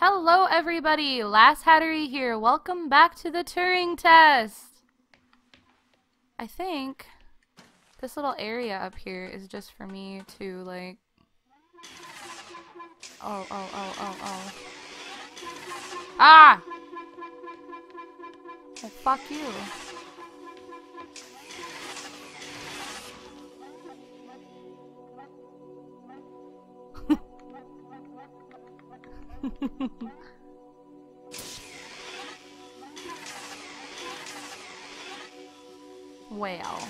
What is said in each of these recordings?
Hello everybody, Lasshatry here. Welcome back to the Turing test. I think this little area up here is just for me to like Oh, oh, oh, oh, oh. Ah! Well, fuck you. well.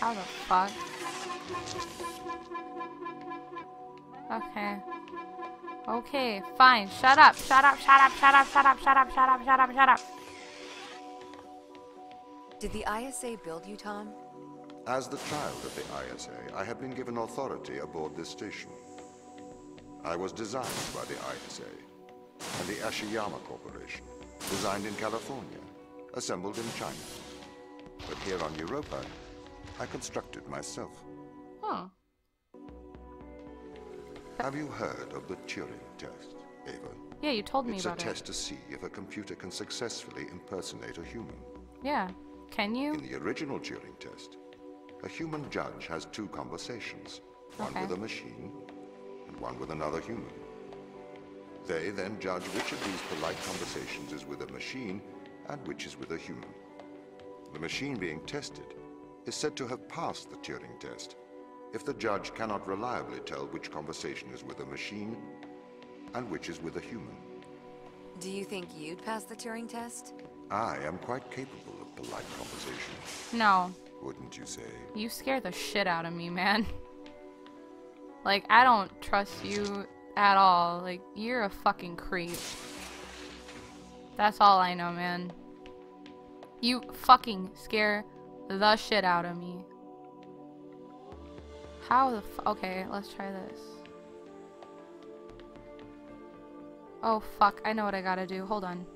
How the fuck? Okay. Okay, fine. Shut up. Shut up. Shut up. Shut up. Shut up. Shut up. Shut up. Shut up. Shut up. Did the ISA build you, Tom? As the child of the ISA, I have been given authority aboard this station. I was designed by the ISA and the Ashiyama Corporation, designed in California, assembled in China. But here on Europa, I constructed myself. Huh. Have you heard of the Turing test, Ava? Yeah, you told me It's a test it. to see if a computer can successfully impersonate a human. Yeah. Can you? In the original Turing test, a human judge has two conversations, one Okay. with a machine and one with another human. They then judge which of these polite conversations is with a machine and which is with a human. The machine being tested is said to have passed the Turing test if the judge cannot reliably tell which conversation is with a machine and which is with a human. Do you think you'd pass the Turing test? I am quite capable of polite conversation, No. Wouldn't you say? You scare the shit out of me, man. Like, I don't trust you at all. Like, you're a fucking creep. That's all I know, man. You fucking scare the shit out of me. How the f- Okay, let's try this. Oh, fuck. I know what I gotta do. Hold on.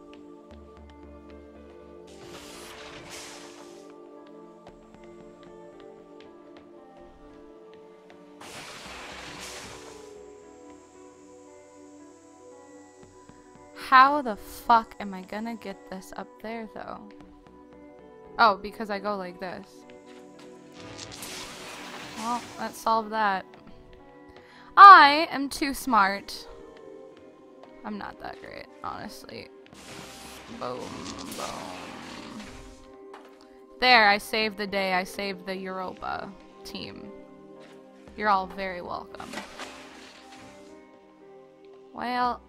How the fuck am I gonna get this up there, though? Oh, because I go like this. Well, that solved that. I am too smart. I'm not that great, honestly. Boom, boom. There, I saved the day. I saved the Europa team. You're all very welcome. Well,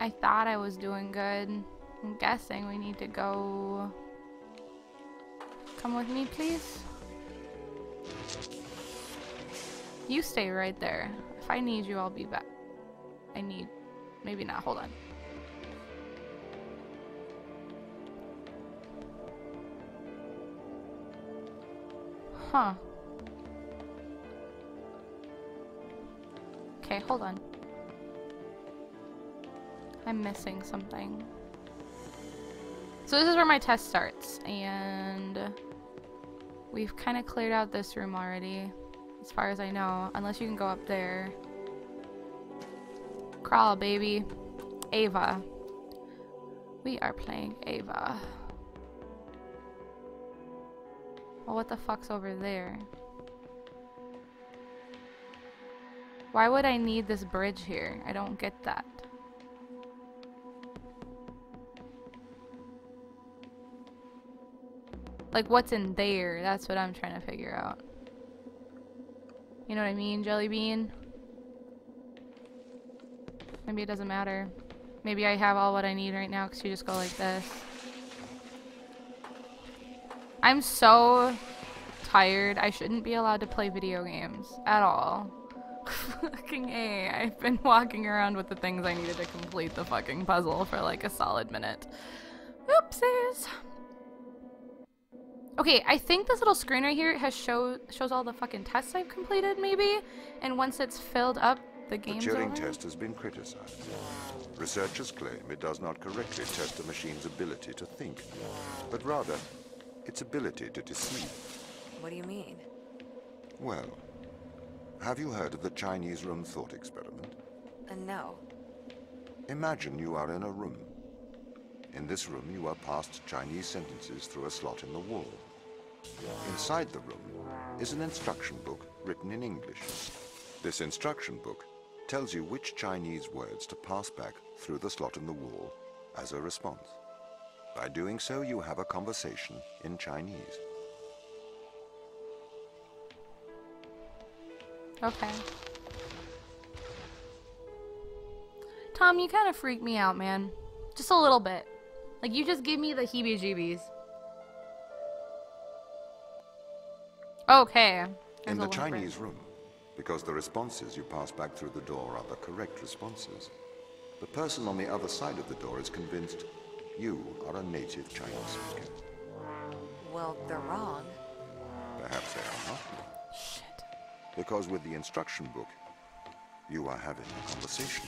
I thought I was doing good. I'm guessing we need to go. Come with me, please. You stay right there. If I need you, I'll be back. I need. Maybe not. Hold on. Huh. Okay, hold on. I'm missing something. So this is where my test starts, and we've kind of cleared out this room already, as far as I know, unless you can go up there. Crawl, baby. Ava. We are playing Ava. Well, what the fuck's over there? Why would I need this bridge here? I don't get that. Like, what's in there? That's what I'm trying to figure out. You know what I mean, Jelly Bean? Maybe it doesn't matter. Maybe I have all what I need right now because you just go like this. I'm so tired. I shouldn't be allowed to play video games at all. fucking A. I've been walking around with the things I needed to complete the fucking puzzle for like a solid minute. Oopsies. Okay, I think this little screen right here has show shows all the fucking tests I've completed, maybe. And once it's filled up, the The game's Turing over. test has been criticized. Researchers claim it does not correctly test a machine's ability to think, but rather its ability to deceive. What do you mean? Well, Have you heard of the Chinese room thought experiment? Uh, no. Imagine you are in a room. In this room, you are passed Chinese sentences through a slot in the wall. Inside the room is an instruction book written in English. This instruction book tells you which Chinese words to pass back through the slot in the wall as a response. By doing so, you have a conversation in Chinese. Okay. Tom, you kind of freak me out, man. Just a little bit. Like, you just give me the heebie-jeebies. Okay. in There's a the Chinese break. room, because the responses you pass back through the door are the correct responses, the person on the other side of the door is convinced you are a native Chinese speaker. Well, they're wrong. Perhaps they are not, Shit. because with the instruction book, you are having a conversation.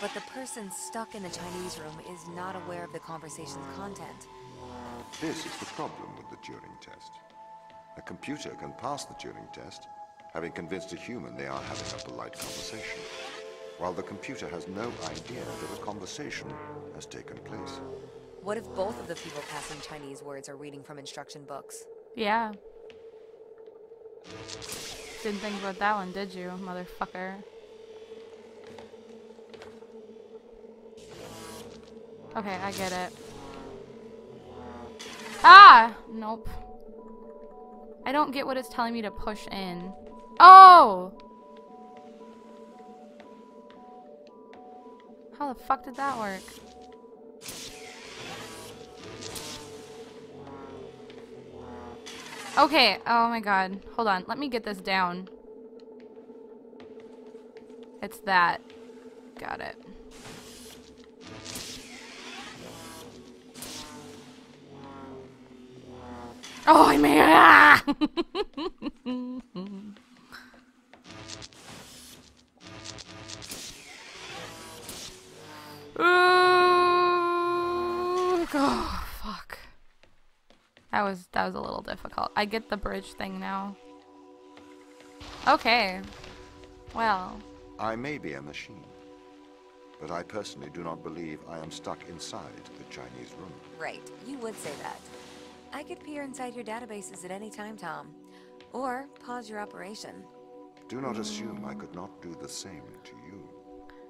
But the person stuck in the Chinese room is not aware of the conversation's content. This is the problem with the Turing test. A computer can pass the Turing test, having convinced a human they are having a polite conversation, while the computer has no idea that a conversation has taken place. What if both of the people passing Chinese words are reading from instruction books? Yeah. Didn't think about that one, did you, motherfucker? Okay, I get it. Ah! Nope. I don't get what it's telling me to push in. Oh! How the fuck did that work? Okay, oh my god. Hold on, let me get this down. It's that. Got it. Oh, I made it! Ah! Oh, fuck. That was that was a little difficult. I get the bridge thing now. Okay. Well, I may be a machine, but I personally do not believe I am stuck inside the Chinese room. Right, you would say that. I could peer inside your databases at any time, Tom. Or pause your operation. Do not assume I could not do the same to you.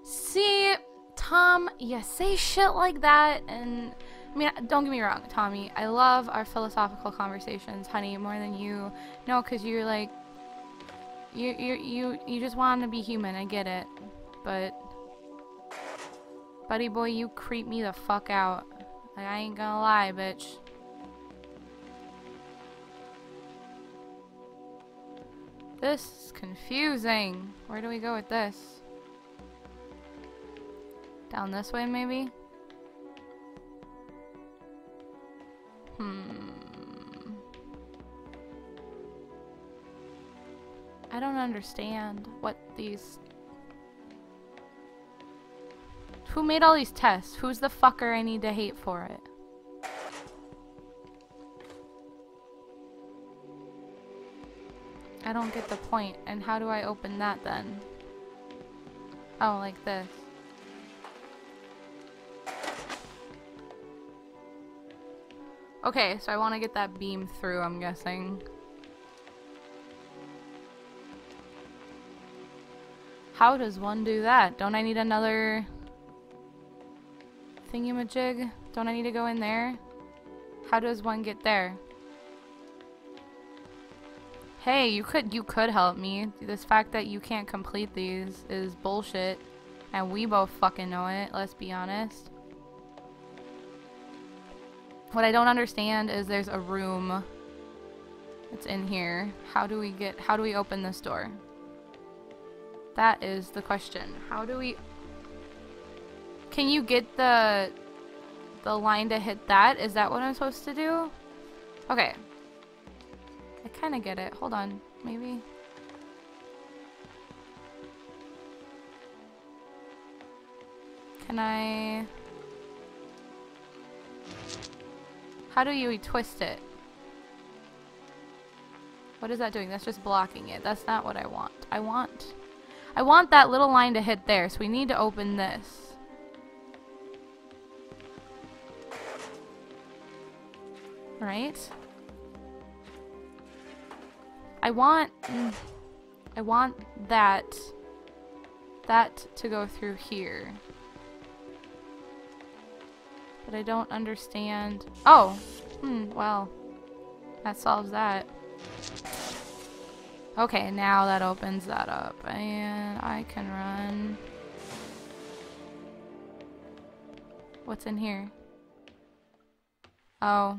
see, Tom, you say shit like that, and I mean, don't get me wrong, Tommy. I love our philosophical conversations, honey, more than you. No, cause you're like, you you you you just want to be human. I get it, but buddy boy, you creep me the fuck out. Like, I ain't gonna lie, bitch. This is confusing. Where do we go with this? Down this way, maybe? Hmm. I don't understand what these. Who made all these tests? Who's the fucker I need to hate for it? I don't get the point. And how do I open that then? Oh, like this. Okay, so I want to get that beam through, I'm guessing. How does one do that? Don't I need another thingamajig? Don't I need to go in there? How does one get there? Hey, you could you could help me. This fact that you can't complete these is bullshit. And we both fucking know it, let's be honest. What I don't understand is there's a room that's in here. How do we get how do we open this door? That is the question. How do we Can you get the the line to hit that? Is that what I'm supposed to do? Okay. Kind of get it. Hold on. Maybe. Can I... How do you twist it? What is that doing? That's just blocking it. That's not what I want. I want... I want that little line to hit there, so we need to open this. Right? I want... mm, I want that... That to go through here. But I don't understand... Oh! Hmm, well... That solves that. Okay, now that opens that up. And I can run... What's in here? Oh.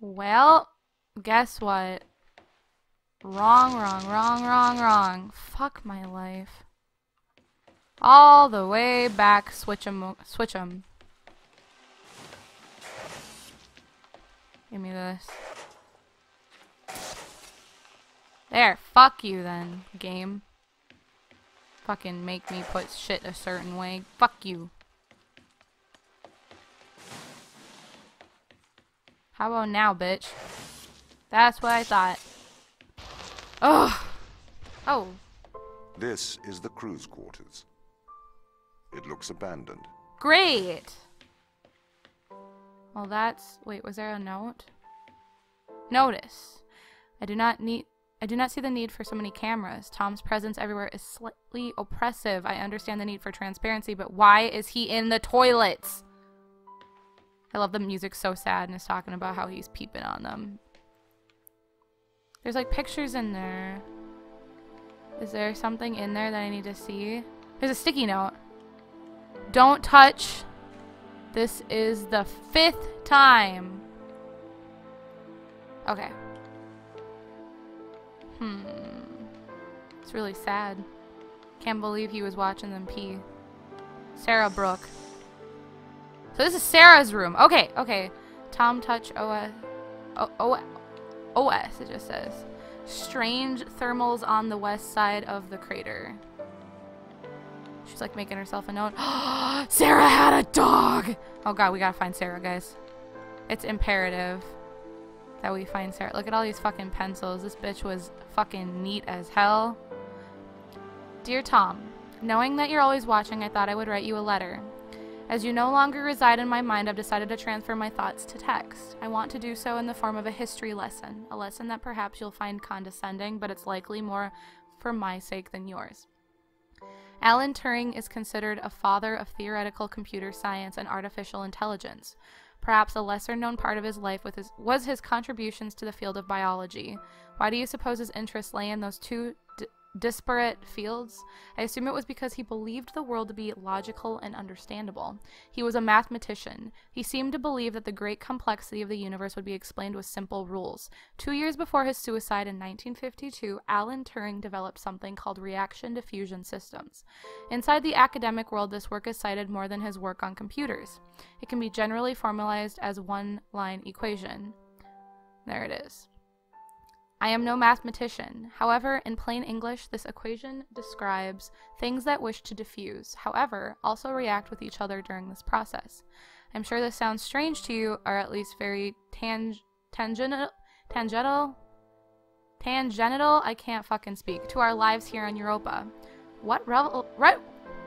Well, guess what? Wrong, wrong, wrong, wrong, wrong. Fuck my life. All the way back, switch 'em, switch 'em. Give me this. There, fuck you then, game. Fucking make me put shit a certain way. Fuck you. How about now, bitch? That's what I thought. Ugh. Oh. This is the crew's quarters. It looks abandoned. Great. Well, that's... Wait, was there a note? Notice. I do not need... I do not see the need for so many cameras. Tom's presence everywhere is slightly oppressive. I understand the need for transparency, but why is he in the toilets? I love the music so sad and it's talking about how he's peeping on them. There's like pictures in there. Is there something in there that I need to see? There's a sticky note. Don't touch. This is the fifth time. Okay. Hmm. It's really sad. Can't believe he was watching them pee. Sarah Brooke. So this is Sarah's room. Okay, okay. Tom Touch OS. O, o, OS, it just says. Strange thermals on the west side of the crater. She's like making herself a note. Sarah had a dog! Oh god, we gotta find Sarah, guys. It's imperative that we find Sarah. Look at all these fucking pencils. This bitch was fucking neat as hell. Dear Tom, knowing that you're always watching, I thought I would write you a letter. As you no longer reside in my mind, I've decided to transfer my thoughts to text. I want to do so in the form of a history lesson, a lesson that perhaps you'll find condescending, but it's likely more for my sake than yours. Alan Turing is considered a father of theoretical computer science and artificial intelligence. Perhaps a lesser known part of his life was his contributions to the field of biology. Why do you suppose his interests lay in those two disparate fields. I assume it was because he believed the world to be logical and understandable. He was a mathematician. He seemed to believe that the great complexity of the universe would be explained with simple rules. Two years before his suicide in 1952, Alan Turing developed something called reaction diffusion systems. Inside the academic world, this work is cited more than his work on computers. It can be generally formalized as one line equation. There it is. I am no mathematician. However, in plain English, this equation describes things that wish to diffuse, however, also react with each other during this process. I'm sure this sounds strange to you, or at least very tang tangential, tangential, tangential, I can't fucking speak, to our lives here on Europa. What, re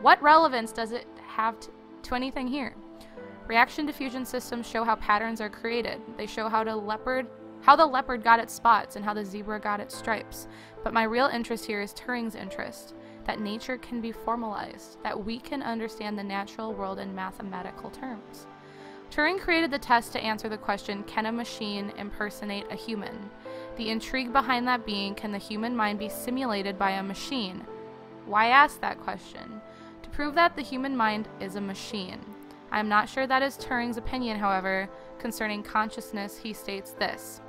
what relevance does it have to anything here? Reaction diffusion systems show how patterns are created. They show how to leopard how the leopard got its spots and how the zebra got its stripes. But my real interest here is Turing's interest that nature can be formalized, that we can understand the natural world in mathematical terms. Turing created the test to answer the question Can a machine impersonate a human? The intrigue behind that being Can the human mind be simulated by a machine? Why ask that question? To prove that the human mind is a machine. I am not sure that is Turing's opinion, however. Concerning consciousness, he states this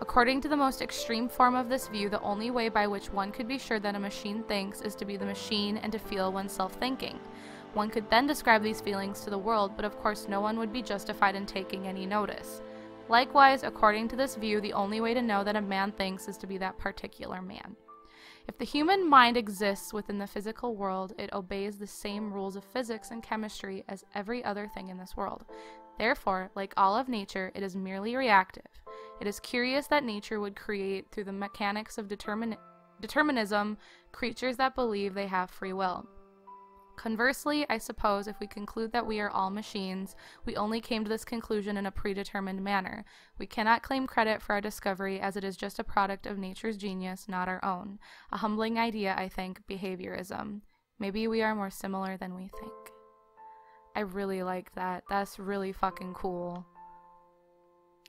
According to the most extreme form of this view, the only way by which one could be sure that a machine thinks is to be the machine and to feel oneself thinking. One could then describe these feelings to the world, but of course no one would be justified in taking any notice. Likewise, according to this view, the only way to know that a man thinks is to be that particular man. If the human mind exists within the physical world, it obeys the same rules of physics and chemistry as every other thing in this world. Therefore, like all of nature, it is merely reactive. It is curious that nature would create, through the mechanics of determin- determinism, creatures that believe they have free will. Conversely, I suppose if we conclude that we are all machines, we only came to this conclusion in a predetermined manner. We cannot claim credit for our discovery as it is just a product of nature's genius, not our own. A humbling idea, I think, behaviorism. Maybe we are more similar than we think. I really like that. That's really fucking cool.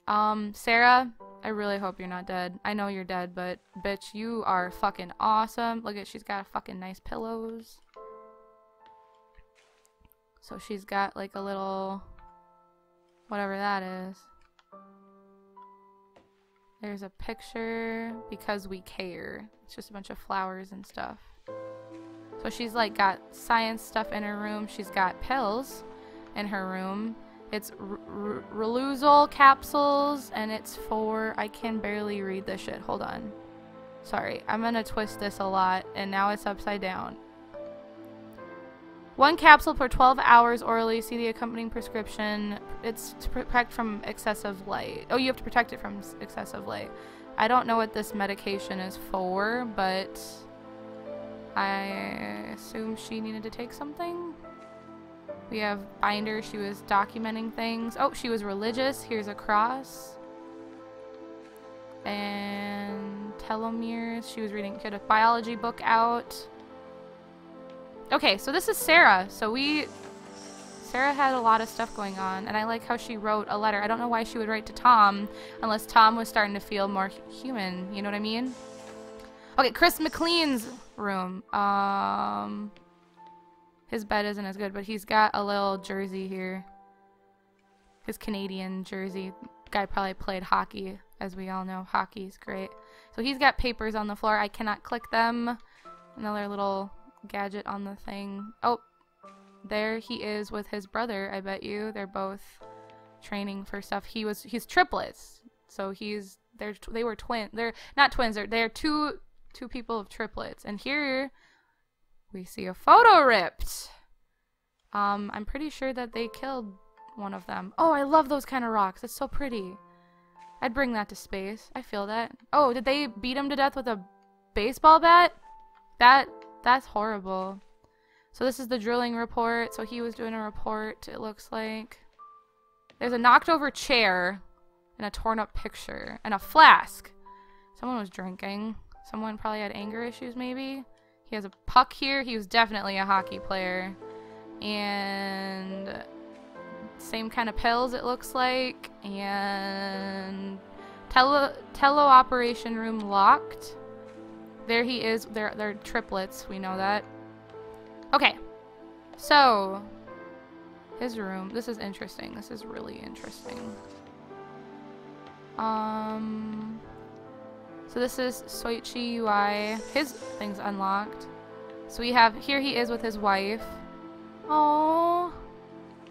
Um, Sarah, I really hope you're not dead. I know you're dead, but bitch, you are fucking awesome. Look at she's got fucking nice pillows. So she's got like a little whatever that is. There's a picture because we care. It's just a bunch of flowers and stuff. So she's like got science stuff in her room. She's got pills in her room. It's Riluzole capsules and it's for I can barely read this shit. Hold on. Sorry, I'm gonna twist this a lot and now it's upside down. One capsule per 12 hours orally. See the accompanying prescription. It's to protect from excessive light. Oh, you have to protect it from excessive light. I don't know what this medication is for, but I assume she needed to take something. We have Binder. She was documenting things. Oh, she was religious. Here's a cross. And telomeres. She was reading, she had a biology book out. Okay, so this is Sarah. So we... Sarah had a lot of stuff going on, and I like how she wrote a letter. I don't know why she would write to Tom, unless Tom was starting to feel more human. You know what I mean? Okay, Chris McLean's room. Um, his bed isn't as good, but he's got a little jersey here. His Canadian jersey. Guy probably played hockey, as we all know. Hockey's great. So he's got papers on the floor. I cannot click them. Another little gadget on the thing. Oh, there he is with his brother, I bet you. They're both training for stuff. He was he's triplets. So he's they're they were twin. They're not twins. They're they're two two people of triplets. And here we see a photo ripped. Um I'm pretty sure that they killed one of them. Oh, I love those kind of rocks. It's so pretty. I'd bring that to space. I feel that. Oh, did they beat him to death with a baseball bat? That that's horrible. So this is the drilling report. So he was doing a report, it looks like. There's a knocked over chair and a torn up picture and a flask. Someone was drinking. Someone probably had anger issues maybe. He has a puck here. He was definitely a hockey player. And same kind of pills it looks like. And tele, tele operation room locked. There he is. They're, they're triplets. We know that. Okay. So, his room. This is interesting. This is really interesting. Um, so this is Soichi UI. His thing's unlocked. So we have, here he is with his wife. Oh,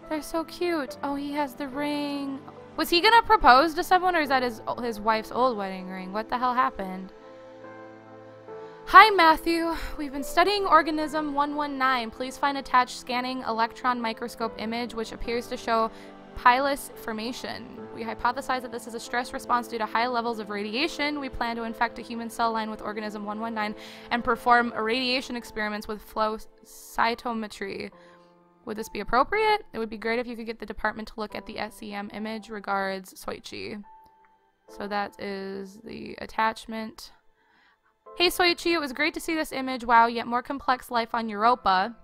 they're so cute. Oh, he has the ring. Was he gonna propose to someone or is that his, his wife's old wedding ring? What the hell happened? Hi Matthew, we've been studying organism 119. Please find attached scanning electron microscope image which appears to show pilus formation. We hypothesize that this is a stress response due to high levels of radiation. We plan to infect a human cell line with organism 119 and perform irradiation experiments with flow cytometry. Would this be appropriate? It would be great if you could get the department to look at the SEM image. Regards, Soichi. So that is the attachment. Hey Soichi, it was great to see this image. Wow, yet more complex life on Europa.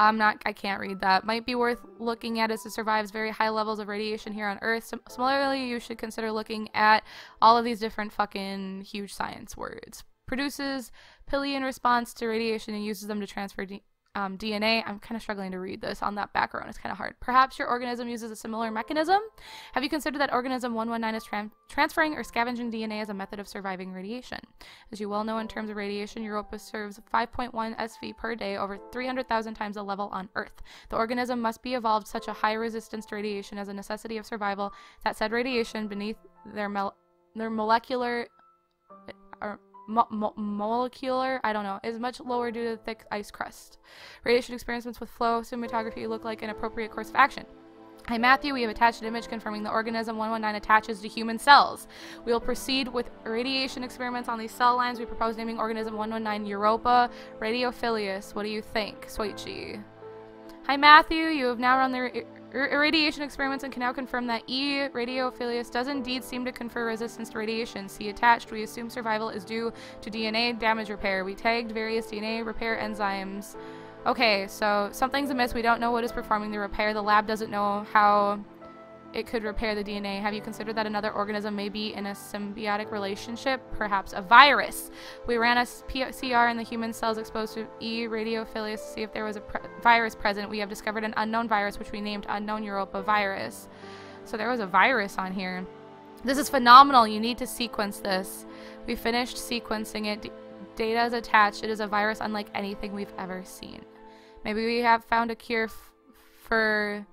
I'm not, I can't read that. Might be worth looking at as it survives very high levels of radiation here on Earth. Similarly, you should consider looking at all of these different fucking huge science words. Produces pili in response to radiation and uses them to transfer um, DNA. I'm kind of struggling to read this on that background. It's kind of hard. Perhaps your organism uses a similar mechanism. Have you considered that organism 119 is tran transferring or scavenging DNA as a method of surviving radiation? As you well know, in terms of radiation, Europa serves 5.1 SV per day, over 300,000 times the level on Earth. The organism must be evolved such a high resistance to radiation as a necessity of survival. That said, radiation beneath their, their molecular mo mo molecular, I don't know, is much lower due to the thick ice crust. Radiation experiments with flow cinematography look like an appropriate course of action. Hi, Matthew. We have attached an image confirming the organism 119 attaches to human cells. We will proceed with radiation experiments on these cell lines. We propose naming organism 119 Europa radiophilus. What do you think, Soichi? Hi, Matthew. You have now run the irradiation experiments and can now confirm that E. radiophilus does indeed seem to confer resistance to radiation. See attached. We assume survival is due to DNA damage repair. We tagged various DNA repair enzymes. Okay, so something's amiss. We don't know what is performing the repair. The lab doesn't know how it could repair the DNA. Have you considered that another organism may be in a symbiotic relationship? Perhaps a virus. We ran a PCR in the human cells exposed to E. radiophilus to see if there was a pre virus present. We have discovered an unknown virus, which we named unknown Europa virus. So there was a virus on here. This is phenomenal. You need to sequence this. We finished sequencing it. D data is attached. It is a virus unlike anything we've ever seen. Maybe we have found a cure for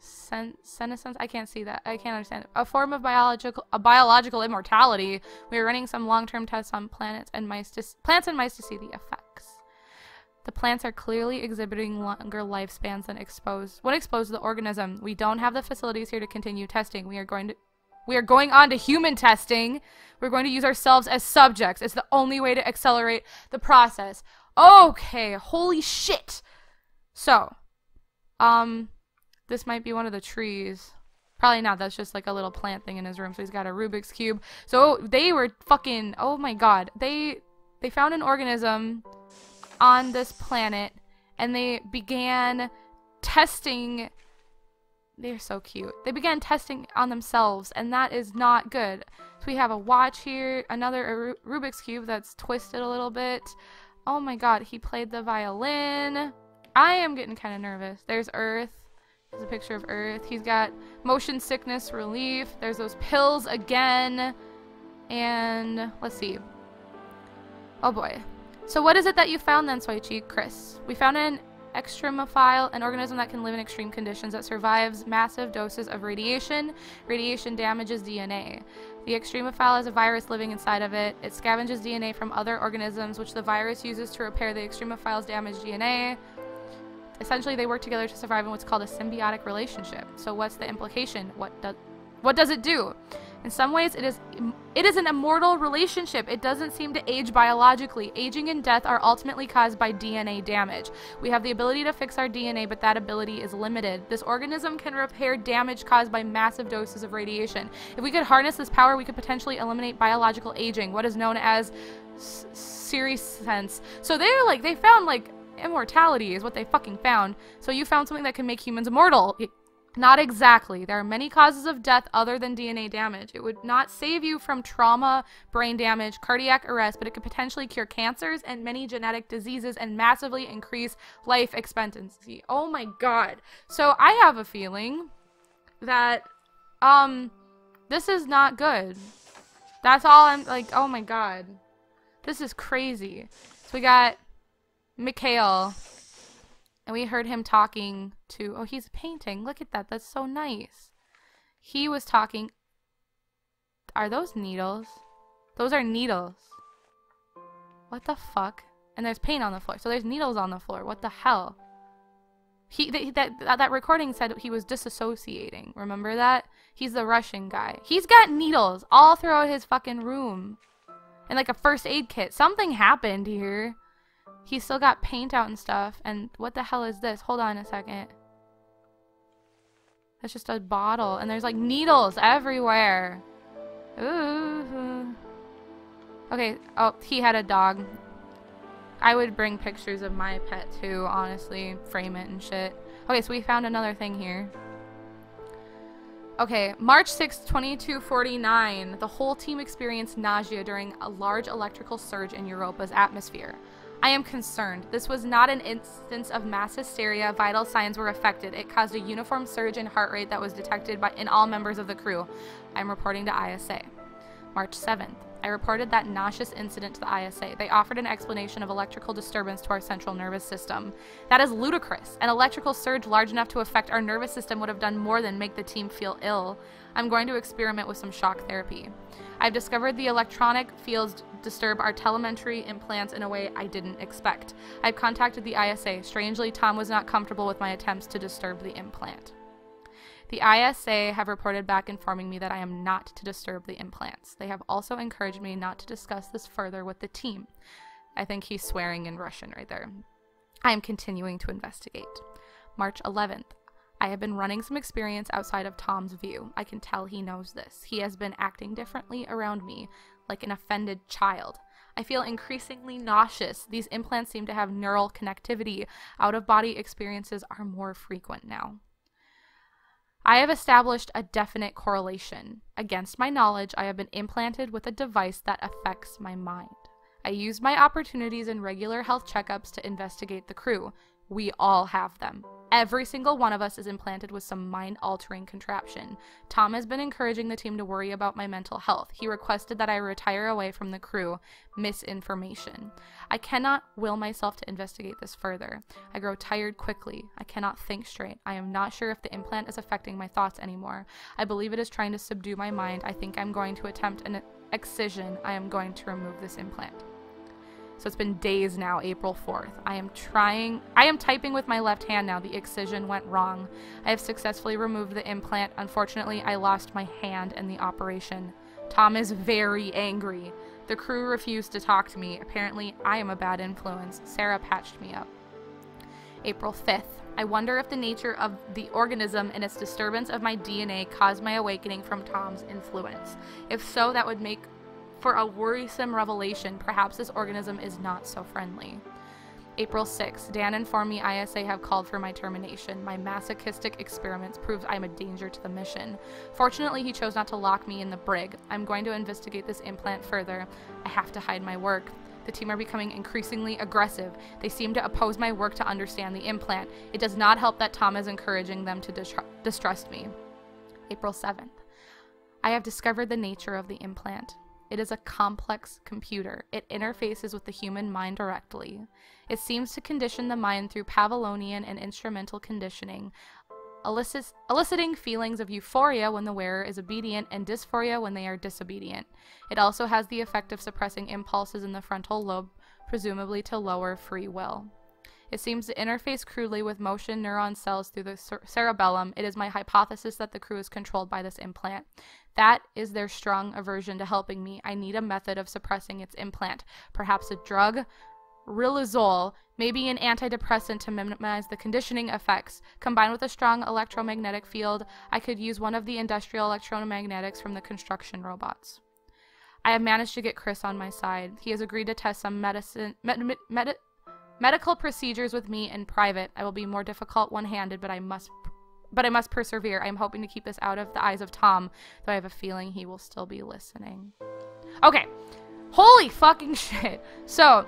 sen senescence. I can't see that. I can't understand. A form of biological, a biological immortality. We are running some long-term tests on planets and mice to plants and mice to see the effects. The plants are clearly exhibiting longer lifespans than exposed when exposed to the organism. We don't have the facilities here to continue testing. We are going to we are going on to human testing. We're going to use ourselves as subjects. It's the only way to accelerate the process. Okay, holy shit. So, um, this might be one of the trees. Probably not. That's just like a little plant thing in his room. So he's got a Rubik's cube. So they were fucking. Oh my god. They they found an organism on this planet, and they began testing. They're so cute. They began testing on themselves, and that is not good. So we have a watch here, another Rubik's cube that's twisted a little bit. Oh my god, he played the violin. I am getting kind of nervous. There's Earth. There's a picture of Earth. He's got motion sickness relief. There's those pills again. And let's see. Oh boy. So what is it that you found then, Soichi? Chris. We found an extremophile, an organism that can live in extreme conditions that survives massive doses of radiation. Radiation damages DNA. The extremophile is a virus living inside of it. It scavenges DNA from other organisms, which the virus uses to repair the extremophile's damaged DNA. Essentially, they work together to survive in what's called a symbiotic relationship. So what's the implication? What does what does it do? In some ways, it is it is an immortal relationship. It doesn't seem to age biologically. Aging and death are ultimately caused by DNA damage. We have the ability to fix our DNA, but that ability is limited. This organism can repair damage caused by massive doses of radiation. If we could harness this power, we could potentially eliminate biological aging, what is known as senescence. So they're like they found like immortality is what they fucking found. So you found something that can make humans immortal. Not exactly. There are many causes of death other than DNA damage. It would not save you from trauma, brain damage, cardiac arrest, but it could potentially cure cancers and many genetic diseases and massively increase life expectancy. Oh my god. So I have a feeling that um this is not good. That's all I'm like, oh my god. This is crazy. So we got Mikhail and we heard him talking to, oh, he's painting. Look at that. That's so nice. He was talking. Are those needles? Those are needles. What the fuck? And there's paint on the floor. So there's needles on the floor. What the hell? He th that that recording said he was disassociating. Remember that? He's the Russian guy. He's got needles all throughout his fucking room. And like a first aid kit. Something happened here. He's still got paint out and stuff. And what the hell is this? Hold on a second. That's just a bottle. And there's like needles everywhere. Ooh. Okay. Oh, he had a dog. I would bring pictures of my pet too, honestly. Frame it and shit. Okay, so we found another thing here. Okay, March 6, 2249. The whole team experienced nausea during a large electrical surge in Europa's atmosphere. I am concerned. This was not an instance of mass hysteria. Vital signs were affected. It caused a uniform surge in heart rate that was detected by, in all members of the crew. I'm reporting to ISA. March 7th. I reported that nauseous incident to the ISA. They offered an explanation of electrical disturbance to our central nervous system. That is ludicrous. An electrical surge large enough to affect our nervous system would have done more than make the team feel ill. I'm going to experiment with some shock therapy. I've discovered the electronic fields disturb our telemetry implants in a way I didn't expect. I've contacted the ISA. Strangely, Tom was not comfortable with my attempts to disturb the implant. The ISA have reported back informing me that I am not to disturb the implants. They have also encouraged me not to discuss this further with the team. I think he's swearing in Russian right there. I am continuing to investigate. March 11th. I have been running some experience outside of Tom's view. I can tell he knows this. He has been acting differently around me, like an offended child. I feel increasingly nauseous. These implants seem to have neural connectivity. Out of body experiences are more frequent now. I have established a definite correlation. Against my knowledge, I have been implanted with a device that affects my mind. I use my opportunities in regular health checkups to investigate the crew. We all have them. Every single one of us is implanted with some mind altering contraption. Tom has been encouraging the team to worry about my mental health. He requested that I retire away from the crew. Misinformation. I cannot will myself to investigate this further. I grow tired quickly. I cannot think straight. I am not sure if the implant is affecting my thoughts anymore. I believe it is trying to subdue my mind. I think I'm going to attempt an excision. I am going to remove this implant. So it's been days now, April 4th. I am trying, I am typing with my left hand now. The excision went wrong. I have successfully removed the implant. Unfortunately, I lost my hand in the operation. Tom is very angry. The crew refused to talk to me. Apparently, I am a bad influence. Sarah patched me up. April 5th. I wonder if the nature of the organism and its disturbance of my DNA caused my awakening from Tom's influence. If so, that would make for a worrisome revelation, perhaps this organism is not so friendly. April 6. Dan informed me ISA have called for my termination. My masochistic experiments proves I'm a danger to the mission. Fortunately, he chose not to lock me in the brig. I'm going to investigate this implant further. I have to hide my work. The team are becoming increasingly aggressive. They seem to oppose my work to understand the implant. It does not help that Tom is encouraging them to distrust me. April 7th. I have discovered the nature of the implant. It is a complex computer. It interfaces with the human mind directly. It seems to condition the mind through Pavlovian and instrumental conditioning, elicit eliciting feelings of euphoria when the wearer is obedient and dysphoria when they are disobedient. It also has the effect of suppressing impulses in the frontal lobe, presumably to lower free will. It seems to interface crudely with motion neuron cells through the cerebellum. It is my hypothesis that the crew is controlled by this implant. That is their strong aversion to helping me. I need a method of suppressing its implant. Perhaps a drug, riluzole, maybe an antidepressant to minimize the conditioning effects. Combined with a strong electromagnetic field, I could use one of the industrial electromagnetics from the construction robots. I have managed to get Chris on my side. He has agreed to test some medicine, med, med, med, medical procedures with me in private. I will be more difficult one-handed, but I must but I must persevere. I'm hoping to keep this out of the eyes of Tom, though I have a feeling he will still be listening. Okay. Holy fucking shit. So,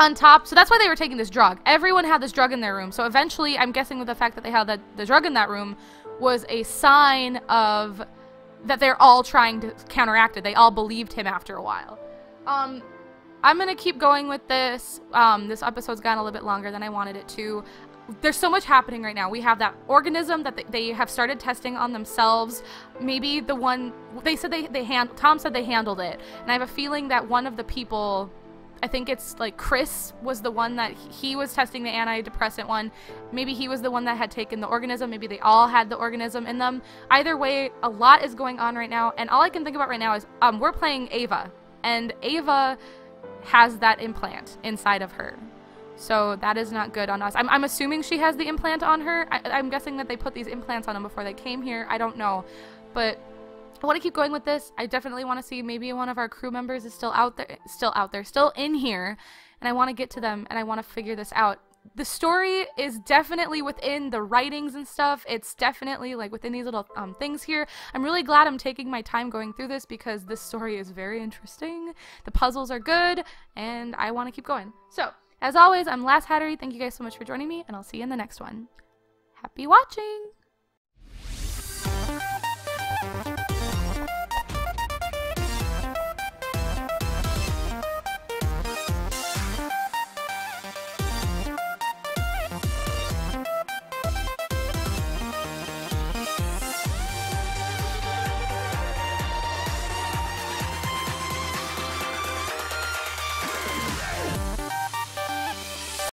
on top, so that's why they were taking this drug. Everyone had this drug in their room. So eventually, I'm guessing with the fact that they had the, the drug in that room was a sign of that they're all trying to counteract it. They all believed him after a while. Um, I'm gonna keep going with this. Um, this episode's gone a little bit longer than I wanted it to there's so much happening right now. We have that organism that they have started testing on themselves. Maybe the one they said they they hand Tom said they handled it, and I have a feeling that one of the people, I think it's like Chris was the one that he was testing the antidepressant one. Maybe he was the one that had taken the organism. Maybe they all had the organism in them. Either way, a lot is going on right now, and all I can think about right now is um, we're playing Ava, and Ava has that implant inside of her. So that is not good on us. I'm, I'm assuming she has the implant on her. I, I'm guessing that they put these implants on them before they came here. I don't know. But I want to keep going with this. I definitely want to see maybe one of our crew members is still out there, still out there, still in here. And I want to get to them and I want to figure this out. The story is definitely within the writings and stuff. It's definitely like within these little um, things here. I'm really glad I'm taking my time going through this because this story is very interesting. The puzzles are good and I want to keep going. So, as always, I'm Lasshatry. Thank you guys so much for joining me, and I'll see you in the next one. Happy watching!